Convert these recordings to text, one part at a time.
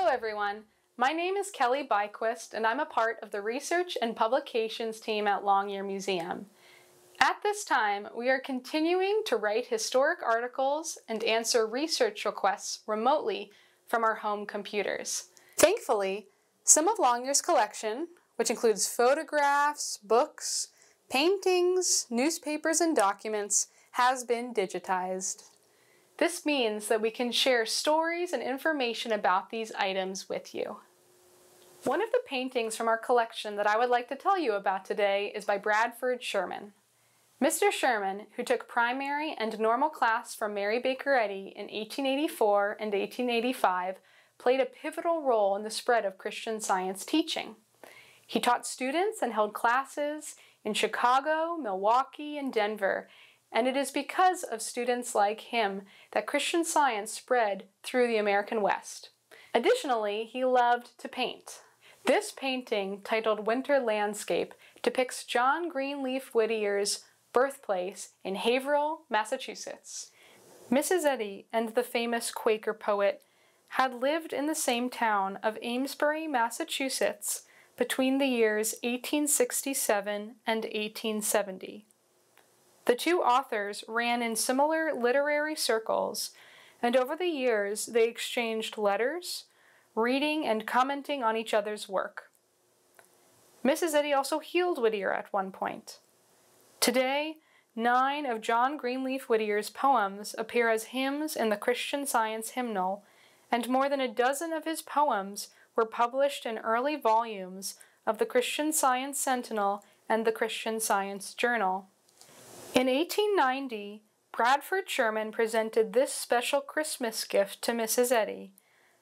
Hello everyone, my name is Kelly Byquist and I'm a part of the research and publications team at Longyear Museum. At this time, we are continuing to write historic articles and answer research requests remotely from our home computers. Thankfully, some of Longyear's collection, which includes photographs, books, paintings, newspapers, and documents, has been digitized. This means that we can share stories and information about these items with you. One of the paintings from our collection that I would like to tell you about today is by Bradford Sherman. Mr. Sherman, who took primary and normal class from Mary Baker Eddy in 1884 and 1885, played a pivotal role in the spread of Christian science teaching. He taught students and held classes in Chicago, Milwaukee, and Denver, and it is because of students like him that Christian science spread through the American West. Additionally, he loved to paint. This painting, titled Winter Landscape, depicts John Greenleaf Whittier's birthplace in Haverhill, Massachusetts. Mrs. Eddy and the famous Quaker poet had lived in the same town of Amesbury, Massachusetts between the years 1867 and 1870. The two authors ran in similar literary circles, and over the years they exchanged letters, reading and commenting on each other's work. Mrs. Eddy also healed Whittier at one point. Today, nine of John Greenleaf Whittier's poems appear as hymns in the Christian Science hymnal, and more than a dozen of his poems were published in early volumes of the Christian Science Sentinel and the Christian Science Journal. In 1890, Bradford Sherman presented this special Christmas gift to Mrs. Eddy.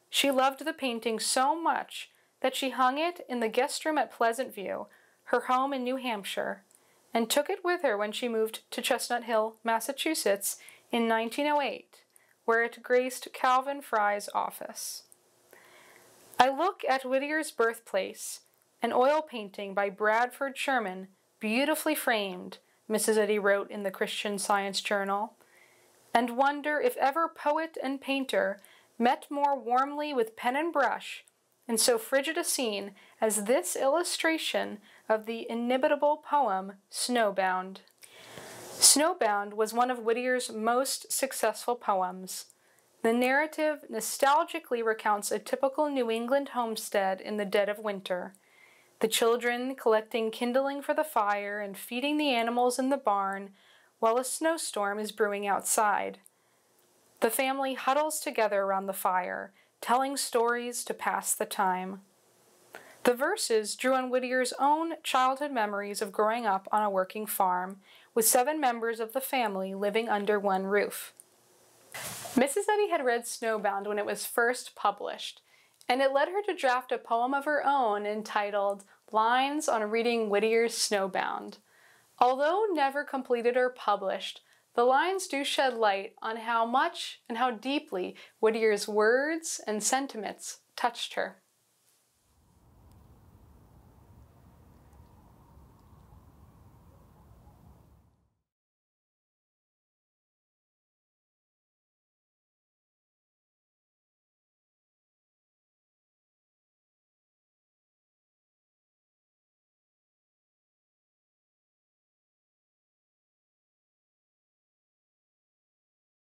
She loved the painting so much that she hung it in the guest room at Pleasant View, her home in New Hampshire, and took it with her when she moved to Chestnut Hill, Massachusetts in 1908, where it graced Calvin Fry's office. I look at Whittier's birthplace, an oil painting by Bradford Sherman, beautifully framed, Mrs. Eddy wrote in the Christian Science Journal, and wonder if ever poet and painter met more warmly with pen and brush in so frigid a scene as this illustration of the inimitable poem Snowbound. Snowbound was one of Whittier's most successful poems. The narrative nostalgically recounts a typical New England homestead in the dead of winter the children collecting kindling for the fire and feeding the animals in the barn while a snowstorm is brewing outside. The family huddles together around the fire, telling stories to pass the time. The verses drew on Whittier's own childhood memories of growing up on a working farm, with seven members of the family living under one roof. Mrs. Eddy had read Snowbound when it was first published, and it led her to draft a poem of her own entitled Lines on Reading Whittier's Snowbound. Although never completed or published, the lines do shed light on how much and how deeply Whittier's words and sentiments touched her.